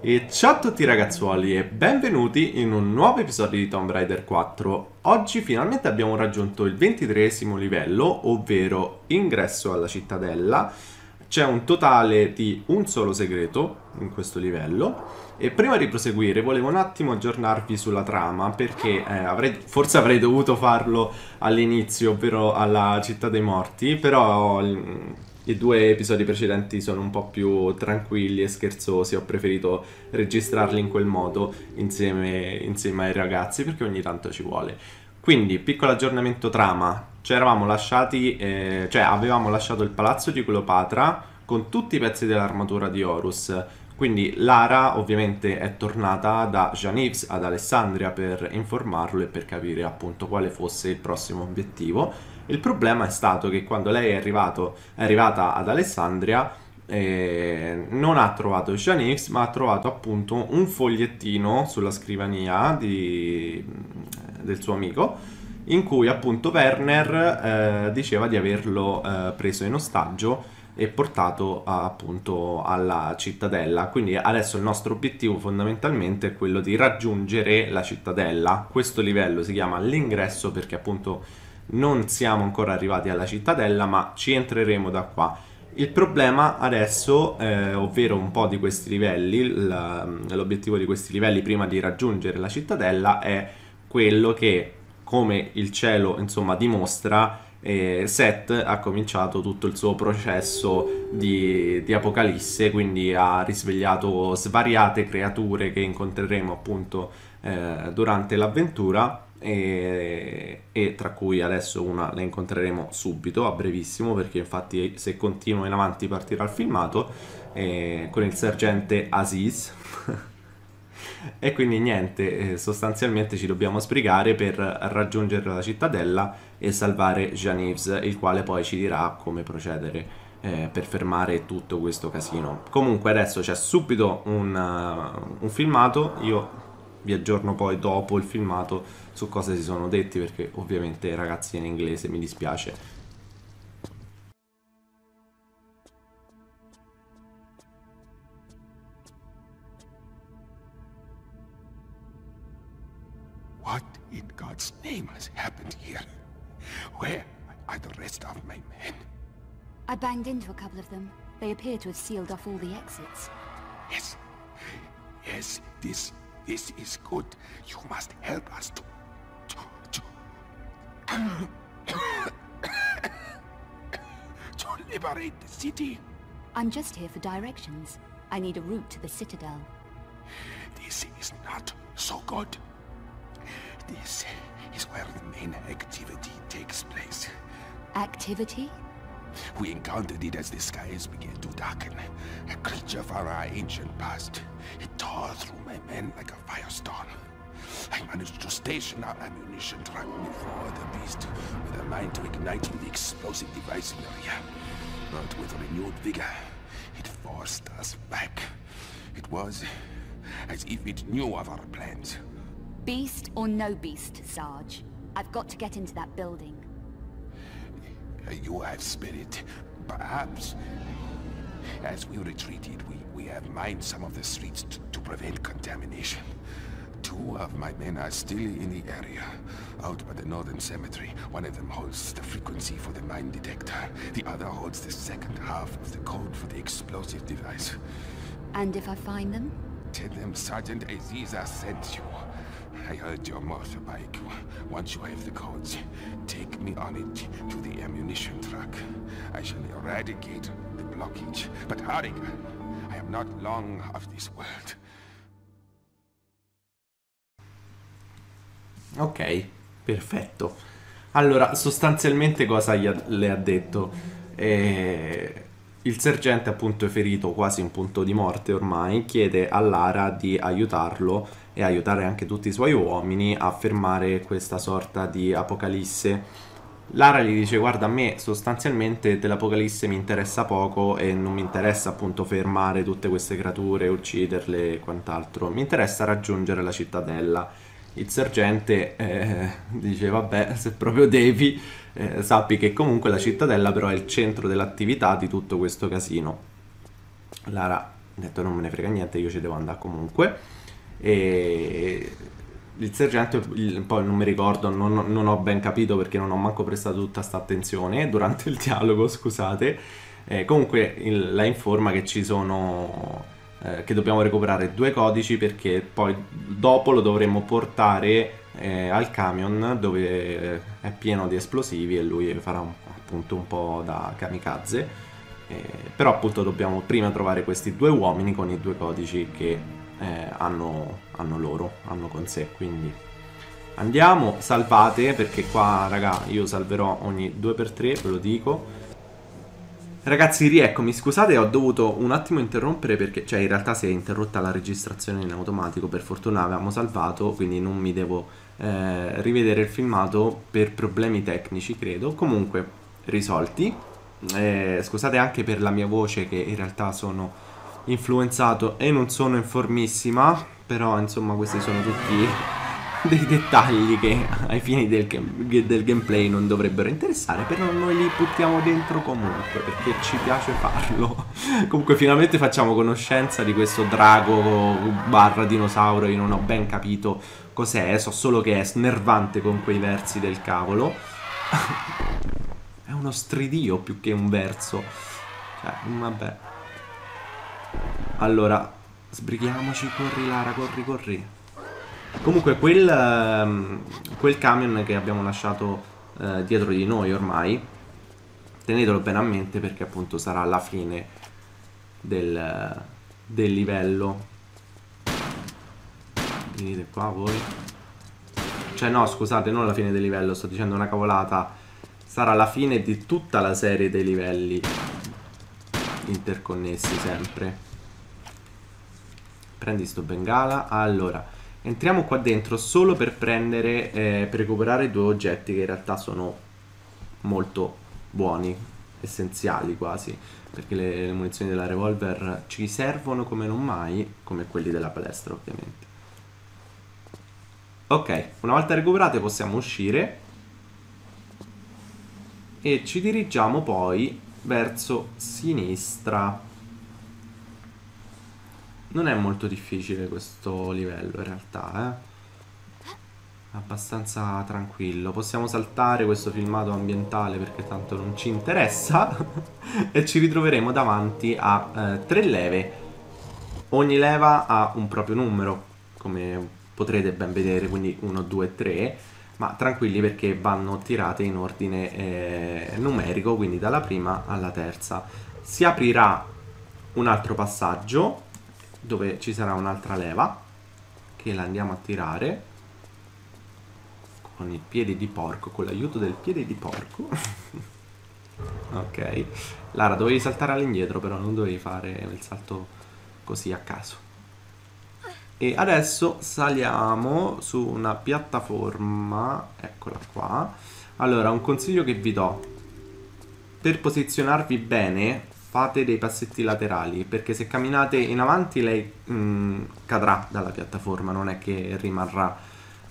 E ciao a tutti ragazzuoli e benvenuti in un nuovo episodio di Tomb Raider 4. Oggi finalmente abbiamo raggiunto il ventitreesimo livello, ovvero ingresso alla cittadella. C'è un totale di un solo segreto in questo livello. E prima di proseguire volevo un attimo aggiornarvi sulla trama perché eh, avrei, forse avrei dovuto farlo all'inizio, ovvero alla città dei morti, però i due episodi precedenti sono un po' più tranquilli e scherzosi, ho preferito registrarli in quel modo insieme, insieme ai ragazzi perché ogni tanto ci vuole. Quindi, piccolo aggiornamento trama, ci eravamo lasciati, eh, cioè avevamo lasciato il palazzo di Cleopatra con tutti i pezzi dell'armatura di Horus. Quindi Lara ovviamente è tornata da Jean-Yves ad Alessandria per informarlo e per capire appunto quale fosse il prossimo obiettivo il problema è stato che quando lei è, arrivato, è arrivata ad Alessandria eh, non ha trovato Janix, ma ha trovato appunto un fogliettino sulla scrivania di, del suo amico in cui appunto Werner eh, diceva di averlo eh, preso in ostaggio e portato appunto alla cittadella. Quindi adesso il nostro obiettivo fondamentalmente è quello di raggiungere la cittadella. Questo livello si chiama l'ingresso perché appunto non siamo ancora arrivati alla cittadella, ma ci entreremo da qua. Il problema adesso, eh, ovvero un po' di questi livelli, l'obiettivo di questi livelli prima di raggiungere la cittadella è quello che, come il cielo insomma dimostra, eh, Seth ha cominciato tutto il suo processo di, di, apocalisse, quindi ha risvegliato svariate creature che incontreremo appunto eh, durante l'avventura e, e, tra cui adesso una la incontreremo subito, a brevissimo, perché infatti se continuo in avanti partirà il filmato eh, con il sergente Aziz. e quindi niente, eh, sostanzialmente ci dobbiamo sbrigare per raggiungere la cittadella e salvare Jean-Yves, il quale poi ci dirà come procedere. Eh, per fermare tutto questo casino. Comunque adesso c'è subito un, uh, un filmato, io vi aggiorno poi dopo il filmato su cosa si sono detti perché ovviamente ragazzi in inglese mi dispiace What in God's name has happened here? Where are the rest of my men? I banged into a couple of them. They appear to have sealed off all the exits. Yes. Yes, this This is good. You must help us to... to... to... to liberate the city. I'm just here for directions. I need a route to the Citadel. This is not so good. This is where the main activity takes place. Activity? We encountered it as the skies began to darken. A creature from our ancient past. Tore through my men like a firestorm. I managed to station our ammunition truck before the beast with a mind to igniting the explosive device in the rear. But with renewed vigor, it forced us back. It was as if it knew of our plans. Beast or no beast, Sarge. I've got to get into that building. You have spirit. Perhaps. As we retreated, we, we have mined some of the streets to prevent contamination. Two of my men are still in the area, out by the northern cemetery. One of them holds the frequency for the mine detector. The other holds the second half of the code for the explosive device. And if I find them? Tell them Sergeant Aziza sent you. I heard your motorbike. Once you have the codes, take me on it to the ammunition truck. I shall eradicate the blockage. But hurry, I am not long of this world. Ok, perfetto. Allora, sostanzialmente cosa ha, le ha detto? Eh, il sergente appunto è ferito quasi in punto di morte ormai, chiede a Lara di aiutarlo e aiutare anche tutti i suoi uomini a fermare questa sorta di apocalisse. Lara gli dice guarda a me sostanzialmente dell'apocalisse mi interessa poco e non mi interessa appunto fermare tutte queste creature, ucciderle e quant'altro, mi interessa raggiungere la cittadella. Il sergente eh, dice vabbè se proprio devi eh, sappi che comunque la cittadella però è il centro dell'attività di tutto questo casino. Lara detto non me ne frega niente, io ci devo andare comunque. E il sergente, il- poi non mi ricordo, non, non ho ben capito perché non ho manco prestato tutta sta attenzione durante il dialogo, scusate. Eh, comunque il- la informa che ci sono, eh, che dobbiamo recuperare due codici perché poi dopo lo dovremmo portare eh, al camion dove eh, è pieno di esplosivi e lui farà un- appunto un po' da kamikaze. Eh, però appunto dobbiamo prima trovare questi due uomini con i due codici che eh, hanno, hanno loro, hanno con sé. Quindi andiamo, salvate perché qua raga io salverò ogni 2x3, ve lo dico. Ragazzi, rieccomi, scusate, ho dovuto un attimo interrompere perché, cioè, in realtà si è interrotta la registrazione in automatico. Per fortuna avevamo salvato, quindi non mi devo eh, rivedere il filmato per problemi tecnici, credo. Comunque, risolti. Eh, scusate anche per la mia voce, che in realtà sono influenzato e non sono informissima. Però, insomma, questi sono tutti dei dettagli che ai fini del, del gameplay non dovrebbero interessare, però noi li buttiamo dentro comunque perché ci piace farlo. comunque finalmente facciamo conoscenza di questo drago barra dinosauro, io non ho ben capito cos'è, so solo che è snervante con quei versi del cavolo. è uno stridio più che un verso. Cioè, vabbè. Allora, sbrighiamoci, corri Lara, corri, corri. Comunque quel, ehm, quel camion che abbiamo lasciato eh, dietro di noi ormai, tenetelo bene a mente perché appunto sarà la fine del, del livello. Venite qua voi. Cioè no, scusate, non la fine del livello, sto dicendo una cavolata. Sarà la fine di tutta la serie dei livelli interconnessi sempre. Prendi sto bengala. Allora, entriamo qua dentro solo per prendere, eh, per recuperare due oggetti che in realtà sono molto buoni, essenziali quasi, perché le, le munizioni della revolver ci servono come non mai, come quelli della palestra ovviamente. Ok, una volta recuperate possiamo uscire e ci dirigiamo poi verso sinistra. Non è molto difficile questo livello in realtà, eh. Abbastanza tranquillo. Possiamo saltare questo filmato ambientale perché tanto non ci interessa. e ci ritroveremo davanti a eh, tre leve. Ogni leva ha un proprio numero, come potrete ben vedere, quindi 1, 2, 3. Ma tranquilli perché vanno tirate in ordine eh, numerico, quindi dalla prima alla terza. Si aprirà un altro passaggio dove ci sarà un'altra leva che la andiamo a tirare con il piede di porco, con l'aiuto del piede di porco. ok. Lara, dovevi saltare all'indietro, però non dovevi fare il salto così a caso. E adesso saliamo su una piattaforma, eccola qua. Allora, un consiglio che vi do. Per posizionarvi bene, fate dei passetti laterali, perché se camminate in avanti lei mm, cadrà dalla piattaforma, non è che rimarrà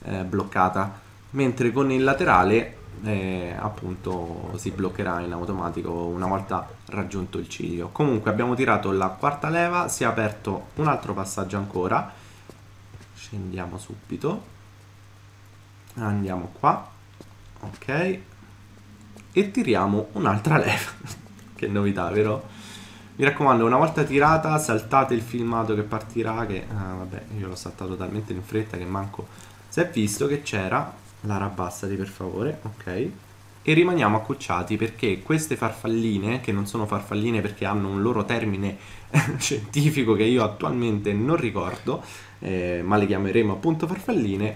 eh, bloccata. Mentre con il laterale, eh, appunto, si bloccherà in automatico una volta raggiunto il ciglio. Comunque abbiamo tirato la quarta leva, si è aperto un altro passaggio ancora. Scendiamo subito. Andiamo qua. Ok. E tiriamo un'altra leva. Che novità, vero? Mi raccomando, una volta tirata, saltate il filmato che partirà. Che ah, vabbè, io l'ho saltato talmente in fretta che manco si è visto che c'era. Lara, abbassati per favore, ok. E rimaniamo accucciati perché queste farfalline, che non sono farfalline perché hanno un loro termine scientifico che io attualmente non ricordo, eh, ma le chiameremo appunto farfalline,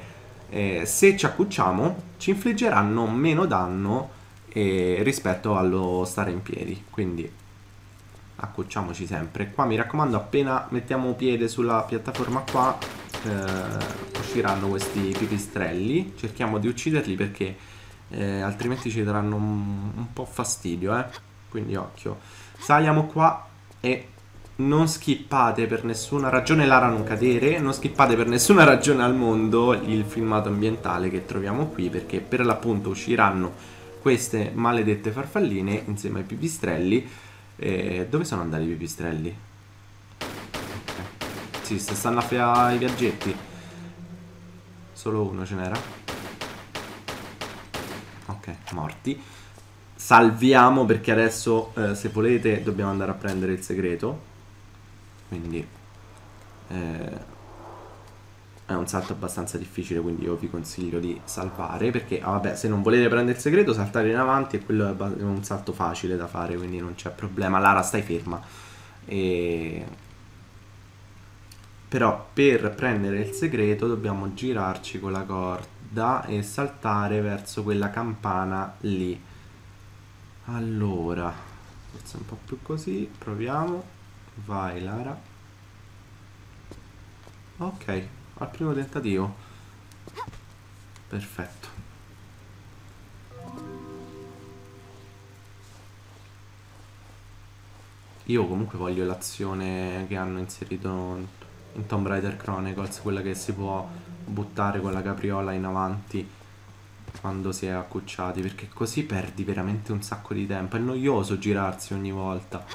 eh, se ci accucciamo ci infliggeranno meno danno eh, rispetto allo stare in piedi. Quindi accucciamoci sempre. Qua mi raccomando, appena mettiamo piede sulla piattaforma qua, eh, usciranno questi pipistrelli. Cerchiamo di ucciderli perché eh, altrimenti ci daranno un, un po' fastidio, eh. Quindi occhio. Saliamo qua e non skippate per nessuna ragione Lara non cadere, non skippate per nessuna ragione al mondo il filmato ambientale che troviamo qui perché per l'appunto usciranno queste maledette farfalline insieme ai pipistrelli. Eh, dove sono andati i pipistrelli? se stanno a fare i viaggetti. Solo uno ce n'era. Ok, morti. Salviamo perché adesso, eh, se volete, dobbiamo andare a prendere il segreto. Quindi... Eh, è un salto abbastanza difficile, quindi io vi consiglio di salvare, perché, ah, vabbè, se non volete prendere il segreto, saltare in avanti e quello è un salto facile da fare, quindi non c'è problema. Lara, stai ferma. E... Però per prendere il segreto dobbiamo girarci con la corda e saltare verso quella campana lì. Allora, forse un po' più così, proviamo. Vai Lara. Ok, al primo tentativo. Perfetto. Io comunque voglio l'azione che hanno inserito in Tomb Raider Chronicles, quella che si può buttare con la capriola in avanti quando si è accucciati, perché così perdi veramente un sacco di tempo. È noioso girarsi ogni volta.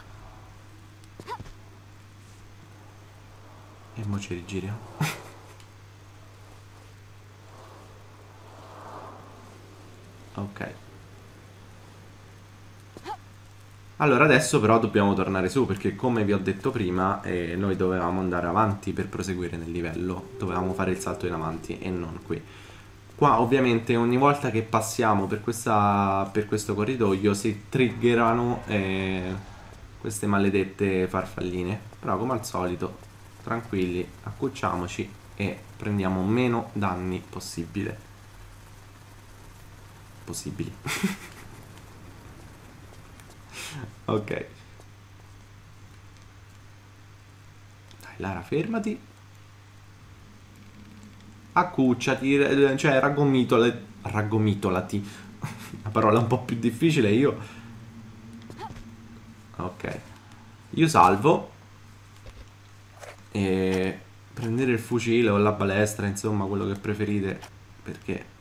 E mo ci rigiriamo. Ok. Allora adesso però dobbiamo tornare su perché come vi ho detto prima eh, noi dovevamo andare avanti per proseguire nel livello, dovevamo fare il salto in avanti e non qui. Qua ovviamente ogni volta che passiamo per, questa, per questo corridoio si triggerano eh, queste maledette farfalline, però come al solito tranquilli, accucciamoci e prendiamo meno danni possibile possibili. ok. Dai, Lara, fermati. Accucciati, cioè raggomitolati. Raggomitolati. Una parola un po' più difficile io. Ok. Io salvo. E prendere il fucile o la balestra, insomma, quello che preferite. Perché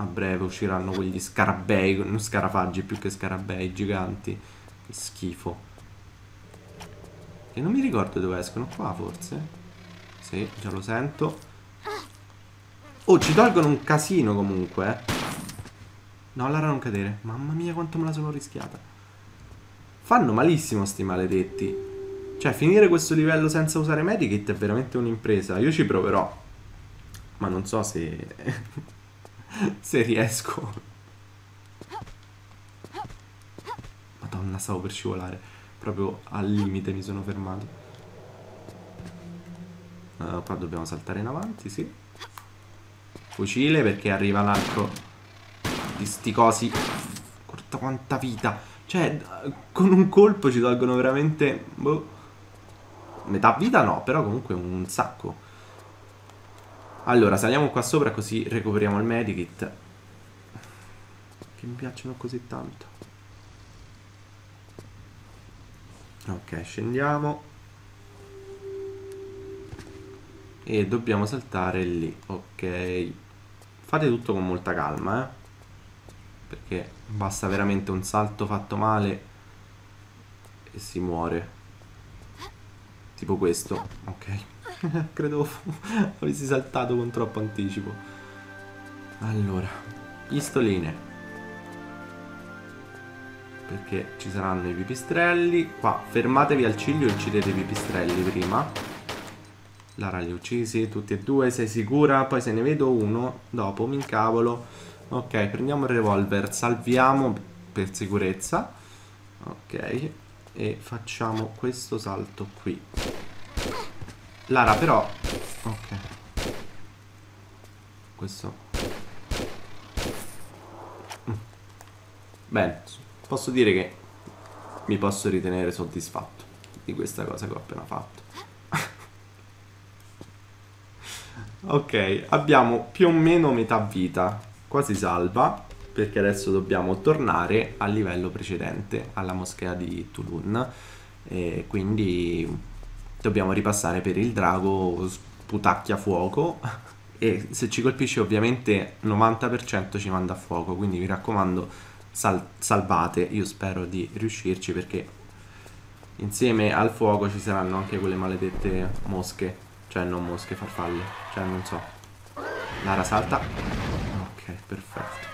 a breve usciranno quegli scarabei, scarafaggi più che scarabei giganti. Che schifo. E non mi ricordo dove escono, qua forse? Sì, già lo sento. Oh, ci tolgono un casino comunque. Eh. No, Lara non cadere. Mamma mia quanto me la sono rischiata. Fanno malissimo sti maledetti. Cioè, finire questo livello senza usare medikit è veramente un'impresa. Io ci proverò. Ma non so se... Se riesco. Madonna, stavo per scivolare. Proprio al limite mi sono fermato. Uh, qua dobbiamo saltare in avanti, sì. Fucile perché arriva l'altro di sti cosi. Guarda quanta vita. Cioè, con un colpo ci tolgono veramente... Boh. Metà vita no, però comunque un sacco. Allora, saliamo qua sopra così recuperiamo il medikit. Che mi piacciono così tanto. Ok, scendiamo. E dobbiamo saltare lì. Ok. Fate tutto con molta calma, eh. Perché basta veramente un salto fatto male e si muore. Tipo questo. Ok. Credo avessi saltato con troppo anticipo. Allora, pistoline. Perché ci saranno i pipistrelli. Qua, fermatevi al ciglio e uccidete i pipistrelli prima. Lara li uccisi tutti e due, sei sicura? Poi se ne vedo uno, dopo mi incavolo. Ok, prendiamo il revolver, salviamo per sicurezza. Ok, e facciamo questo salto qui. Lara però. Ok. Questo. Mm. Bene. Posso dire che Mi posso ritenere soddisfatto Di questa cosa che ho appena fatto. Ok Abbiamo più o meno metà vita Qua si salva Perché adesso dobbiamo tornare al livello precedente Alla moschea di Tulun E quindi dobbiamo ripassare per il drago sputacchia fuoco e se ci colpisce ovviamente 90% ci manda a fuoco quindi mi raccomando sal salvate io spero di riuscirci perché insieme al fuoco ci saranno anche quelle maledette mosche Cioè, non mosche, farfalle. Cioè, non so. Lara salta. Ok, perfetto.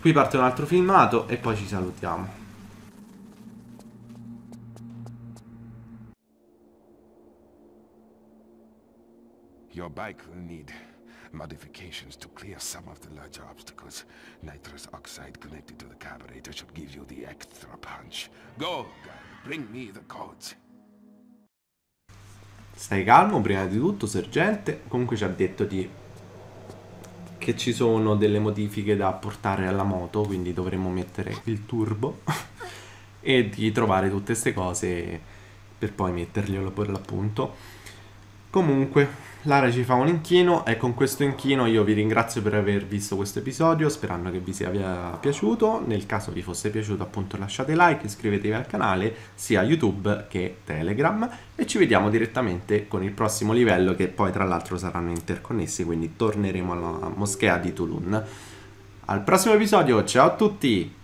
Qui parte un altro filmato e poi ci salutiamo. Your bike will need modifications to clear some of the larger obstacles. Nitrous oxide connected to the carburetor should give you the extra punch. Go, guy. Bring me the codes. Stai calmo prima di tutto, sergente. Comunque ci ha detto di... che ci sono delle modifiche da apportare alla moto, quindi dovremmo mettere il turbo e di trovare tutte queste cose per poi metterglielo per l'appunto. Comunque, Lara ci fa un inchino e con questo inchino io vi ringrazio per aver visto questo episodio, sperando che vi sia piaciuto. Nel caso vi fosse piaciuto appunto lasciate like, iscrivetevi al canale, sia YouTube che Telegram e ci vediamo direttamente con il prossimo livello che poi tra l'altro saranno interconnessi, quindi torneremo alla moschea di Tulun. Al prossimo episodio, ciao a tutti!